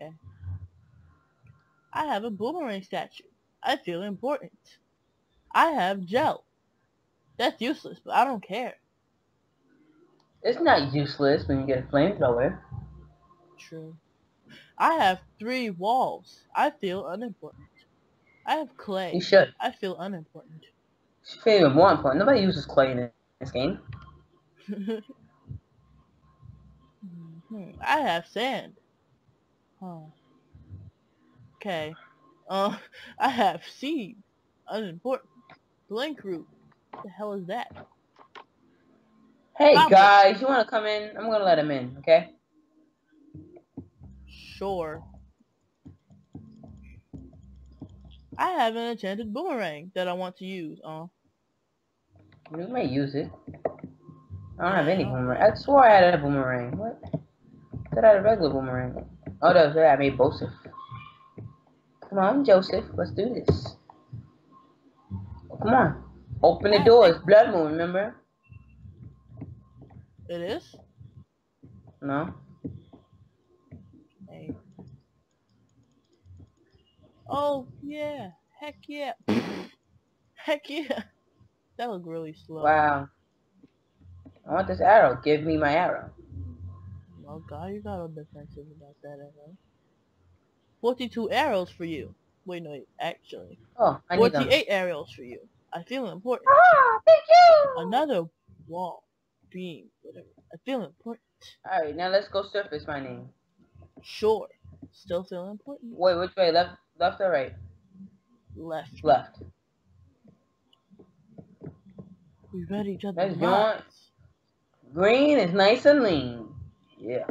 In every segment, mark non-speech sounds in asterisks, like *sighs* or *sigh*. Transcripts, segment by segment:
Okay. I have a boomerang statue. I feel important. I have gel. That's useless, but I don't care. It's not useless when you get a flamethrower. True. I have three walls. I feel unimportant. I have clay. You should. I feel unimportant. You feel even more important. Nobody uses clay in this game. *laughs* Hmm, I have sand. Huh. Okay. Uh, I have seed. Unimportant. Blinkroot. What the hell is that? Hey Pablo. guys, you wanna come in? I'm gonna let him in, okay? Sure. I have an enchanted boomerang that I want to use. Uh, You may use it. I don't have any boomerang. I swore I had a boomerang. What? I thought I had a regular boomerang. Oh, that was right. I made Joseph. Come on, Joseph. Let's do this. Come on. Open the doors. Blood moon, remember? it is? No? Hey. Oh, yeah. Heck yeah. *laughs* Heck yeah. That was really slow. Wow. I want this arrow. Give me my arrow. God, you got all defensive about that arrow. 42 arrows for you. Wait, no, actually. Oh, I need 48 arrows for you. I feel important. Ah, thank you! Another wall, beam, whatever. I feel important. Alright, now let's go surface my name. Sure. Still feel important. Wait, which way? Left, left or right? Left. Left. We read each other's minds. Green is nice and lean. Yeah.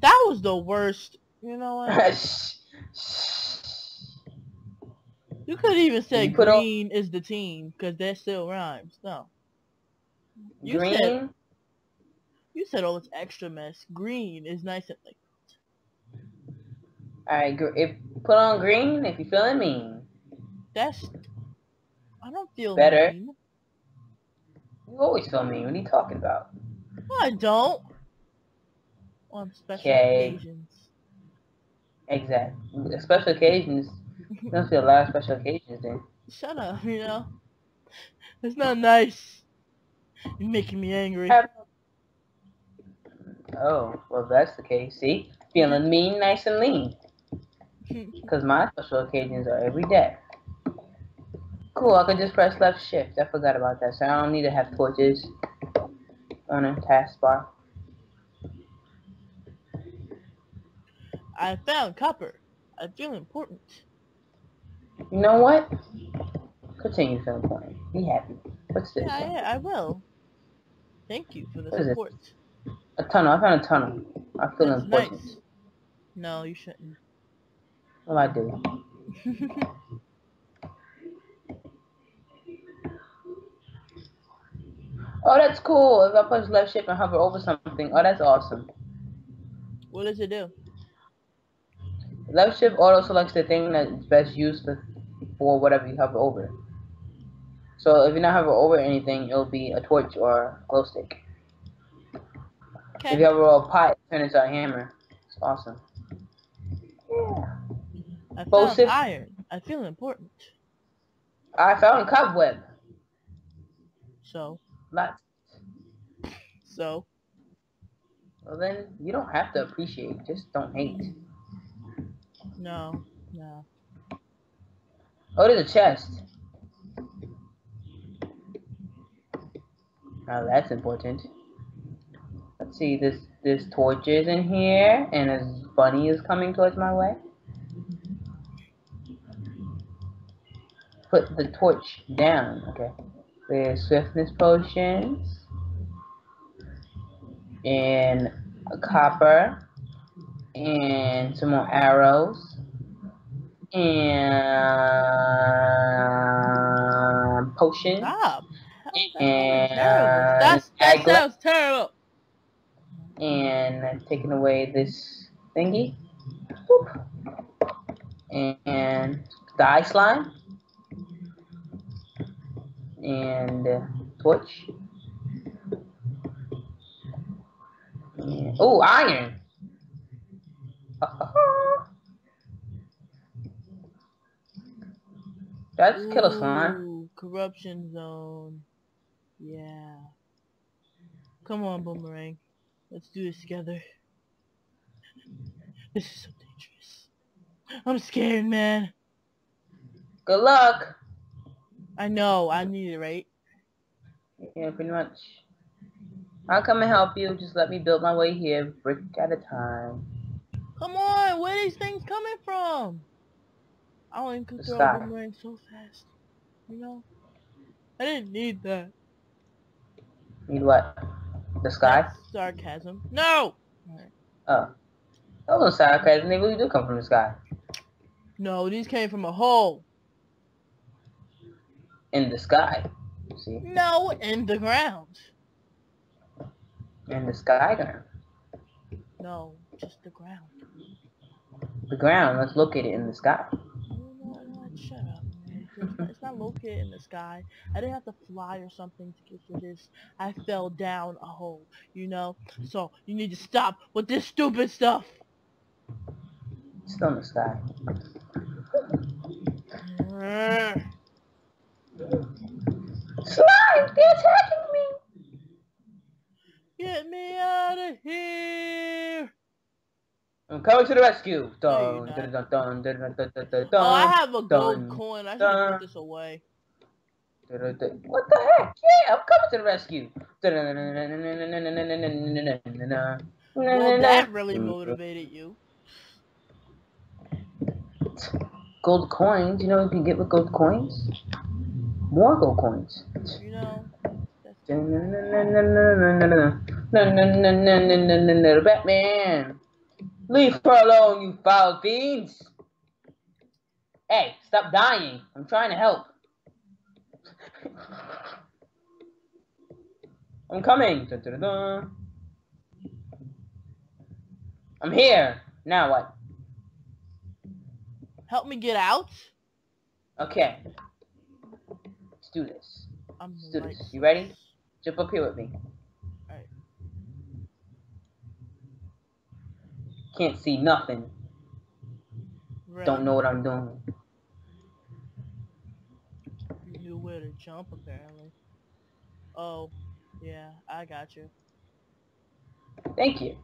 That was the worst. You know what? *laughs* You could even say put on- green is the team, because that still rhymes. No. You Green? said you said all this extra mess. Green is nice and like Alright, if put on green if you're feeling mean. that's I don't feel Better. mean. You always feel mean. What are you talking about? No, I don't. On special Okay. occasions. Exactly. Special occasions. Don't feel a lot of special occasions then. Shut up, you know? It's not nice. You're making me angry. Oh, well that's the case. See? Feeling mean, nice and lean. *laughs* Because my special occasions are every day. Cool, I could just press left shift. I forgot about that. So I don't need to have torches on a taskbar. I found copper. I feel important. You know what? Continue feeling important. Be happy. What's this? Yeah, yeah, I will. Thank you for the What support. A tunnel. I found a tunnel. I feel That's important. nice. No, you shouldn't. Do I do? *laughs* Oh, that's cool. If I push left shift and hover over something, oh, that's awesome. what does it do? Left shift auto selects the thing that's best used for, for whatever you hover over. So if you not hover over anything, it'll be a torch or a glow stick. If you Okay. hover over a pot, turn into a hammer. It's awesome. Yeah. I both found sif- iron. I feel important. I found a cobweb. So, Lots. so, Well then, you don't have to appreciate. Just don't hate. No, no. Oh, there's a chest. Now that's important. Let's see, this this torch is in here, and a bunny is coming towards my way. Put the torch down. Okay. There's swiftness potions. And a copper. And some more arrows. And potion. Stop. Is that And terrible? That sounds terrible. and taking away this thingy. Whoop. And the ice slime. And uh, torch. And, oh, iron. *laughs* That's kill a slime. Corruption zone. Yeah. Come on, Boomerang. Let's do this together. This is so dangerous. I'm scared, man. Good luck. I know. I need it, right? Yeah, pretty much. I'll come and help you. Just let me build my way here, brick at a time. Come on. Where are these things coming from? I only could The throw sky. a boomerang so fast. You know? I didn't need that. Need what? The sky? That's sarcasm. No! Alright. Oh. Those are sarcasm. They really do come from the sky. No, these came from a hole. In the sky. See? No, in the ground. In the sky ground. No, just the ground. The ground. Let's locate it in the sky. You know what? Shut up. It's not, located in the sky. I didn't have to fly or something to get to this. I fell down a hole, you know? So, you need to stop with this stupid stuff. It's still in the sky. Slime! They're attacking me! Get me out of here! I'm coming to the rescue. No, Dun, you're dun, dun, dun, dun, dun, dun, dun, Oh, I have a gold coin. I should put this away. What the heck? Yeah, I'm coming to the rescue. Well, that really motivated you. Gold coins. You know what you can get with gold coins? More gold coins. You know? Batman! Leave her alone, you foul fiends! Hey, stop dying. I'm trying to help. I'm coming. I'm here. Now what? Help me get out? Okay. Let's do this. I'm Let's do right. this. You ready? Jump up here with me. Can't see nothing. Right. Don't know what I'm doing. You knew where to jump, apparently. Oh, yeah, I got you. Thank you.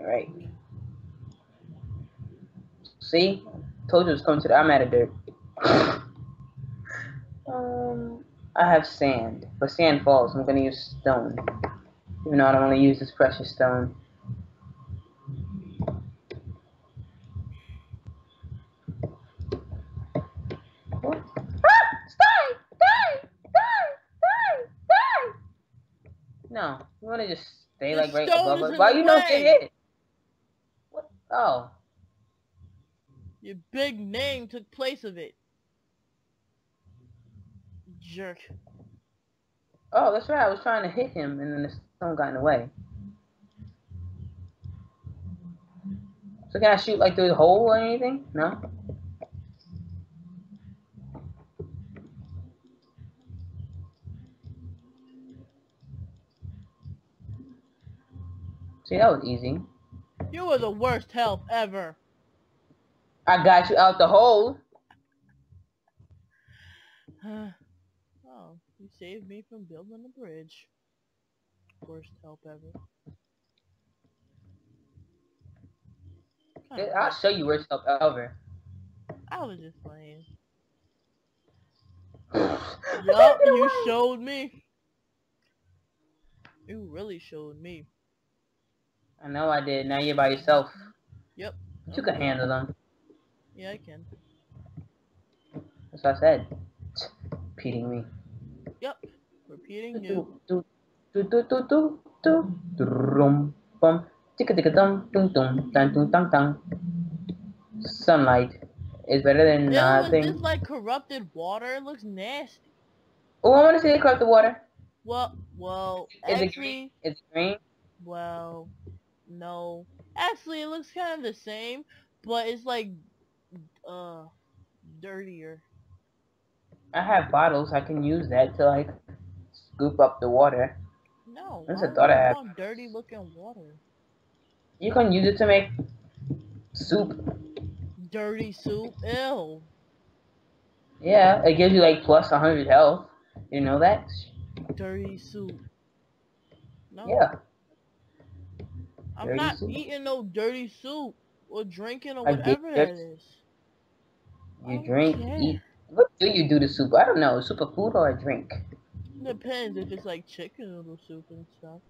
Alright. See? Told you it was coming to the I'm out of dirt. *laughs* I have sand. But sand falls, I'm gonna use stone. Even though I don't want to use this precious stone. What? Stay! Stay! Stay! Stay! Stay! No, you want to just stay The like right above us. Why you don't get it? What? Oh, Your big name took place of it. Jerk. oh, that's right. I was trying to hit him, and then the stone got in the way. So can I shoot like through the hole or anything? No. See, that was easy. You were the worst help ever. I got you out the hole. *sighs* saved me from building a bridge. Worst help ever. I'll show you worst help ever. I was just playing. *sighs* Yup, you showed me. You really showed me. I know I did. Now you're by yourself. Yep. You can handle them. Yeah, I can. That's what I said. Repeating me. Repeating you. Sunlight is better than Ew, nothing. this like corrupted water? It looks nasty. Oh, I want to see the corrupted water. Well, well, Is it green? Is it green? well, no. Actually, it looks kind of the same, but it's like, uh, dirtier. I have bottles. I can use that to like scoop up the water. No. That's a thought I had. dirty looking water. You can use it to make soup. Dirty soup. Ew. Yeah, it gives you like plus 100 health. You know that? Dirty soup. No. Yeah. I'm dirty not soup. eating no dirty soup or drinking or I whatever that that. is. I You drink, eat. What do you do to soup? I don't know. Soup a food or a drink? Depends if it's like chicken noodle soup and stuff.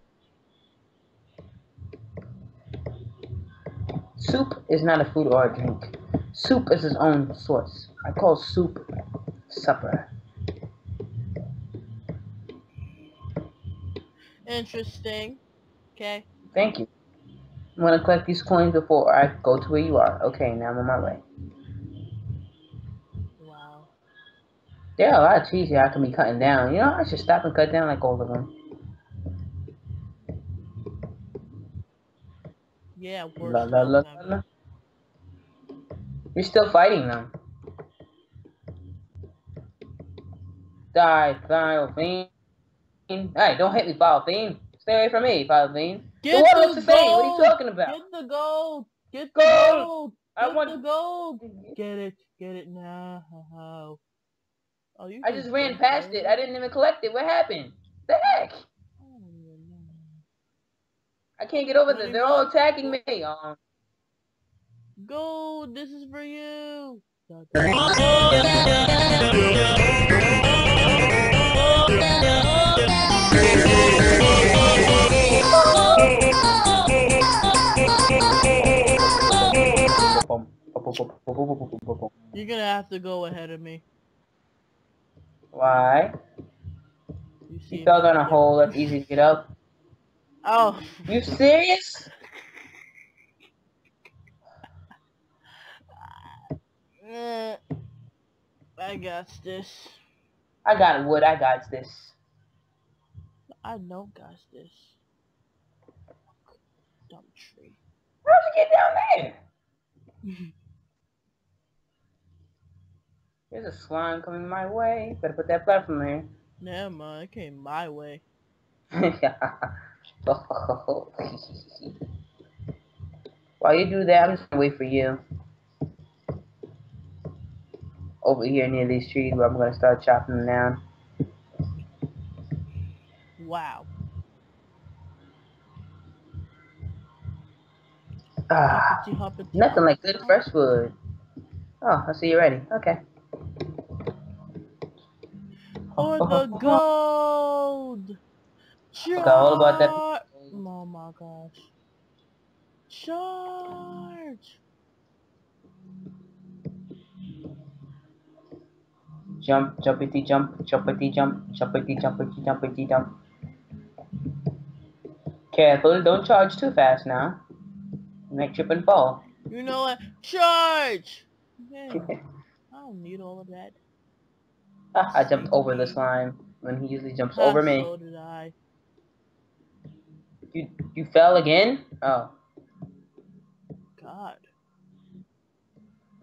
Soup is not a food or a drink. Soup is its own source. I call soup supper. Interesting. Okay. Thank you. I'm gonna collect these coins before I go to where you are. Okay, now I'm on my way. Wow. There are a lot of trees here I can be cutting down. You know, I should stop and cut down like all of them. Yeah. La la la la. You're still fighting them. Die, Foul Fiend. Hey, don't hit me, Foul Fiend. Stay away from me, Foul Fiend. Get what the say? What are you talking about? Get the gold! Get the Gold! gold! I want- the gold! Get it! Get it now! Oh, you I just ran past play it. I didn't even collect it. What happened? The heck? I don't even know. I can't get over this. They're all attacking me. Um, Gold! This is for you! Da, da. You're gonna have to go ahead of me. Why? You fell down a hole. That's easy to get up. Oh. You serious? Eh, I got this. I got wood. I got this. I know got this. Dumb tree. How'd you get down there? *laughs* There's a slime coming my way. Better put that platform there. Never mind, it came my way. *laughs* While you do that, I'm just gonna wait for you. Over here near these trees where I'm gonna start chopping them down. Wow. Ah, nothing like good fresh wood. Oh, I see you're ready. Okay. For the gold! Forgot all about that. Char- Oh my gosh. Charge! Jump, jumpity jump, jumpity jump, jumpity jumpity jumpity jump. Careful, don't charge too fast now. You might trip and fall. You know what? Charge! Yeah, *laughs* don't need all of that. I jumped over the slime when he usually jumps Ah, over me. So did I. You you fell again? Oh, God.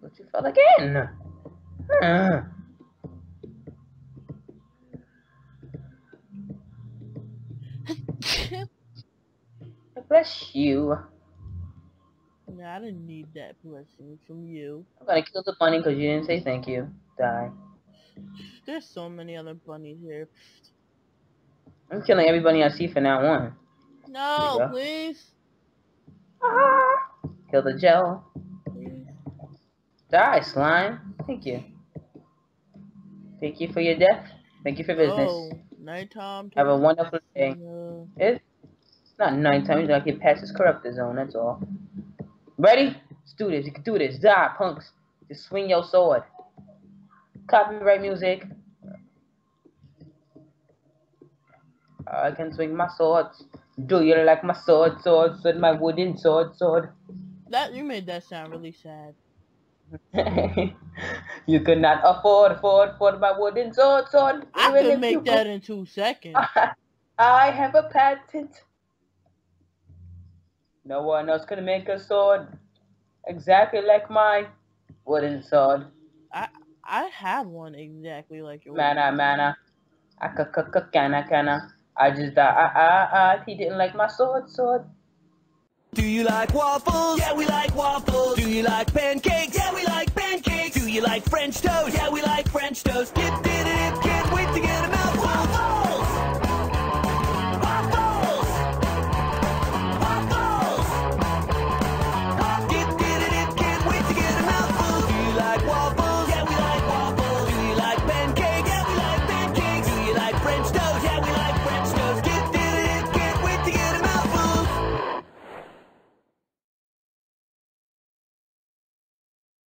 but you fell again. *laughs* Huh. Bless you. I didn't need that blessing from you. I'm gonna kill the bunny because you didn't say thank you. Die. There's so many other bunnies here. I'm killing everybody I see for now on. No, please. Ah! Kill the gel. Please. Die, slime. Thank you. Thank you for your death. Thank you for business. Oh, nighttime. Have a wonderful day. Uh, It's not nighttime. You gotta get past this corruptor zone. That's all. Ready? Let's do this. You can do this. Die, punks. Just swing your sword. Copyright music. I can swing my swords. Do you like my sword, sword, sword, my wooden sword, sword? that you made that sound really sad. *laughs* you could not afford, afford, afford my wooden sword, sword. I could make that in two seconds. *laughs* I have a patent. No one else can make a sword exactly like my wooden sword. I I have one exactly like yours. Mana, mana. Aka, kaka, kana, kana. I just died. I, I, I, he didn't like my sword, sword. Do you like waffles? Yeah, we like waffles. Do you like pancakes? Yeah, we like pancakes. Do you like French toast? Yeah, we like French toast. Dip, dip, dip, can't wait to get them out.